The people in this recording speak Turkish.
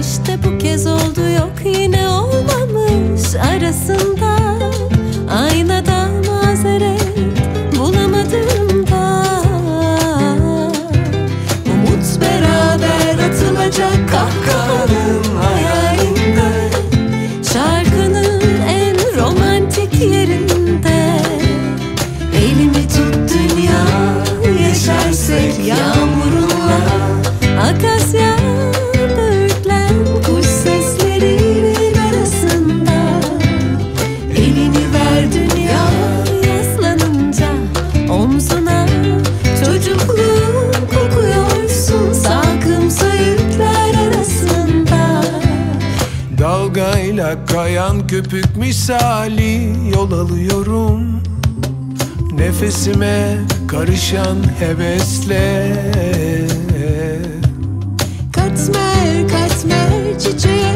İşte bu kez oldu yok yine olmamış. Arasında Aynada mazeret bulamadım da. Umut beraber atılacak kahkahanın hayalinde. Şarkının en romantik yerinde. Elimi tut dünya Yeşersek yağmurunla Kayan köpük misali yol alıyorum. Nefesime karışan hevesle Katmer katmer çiçeğe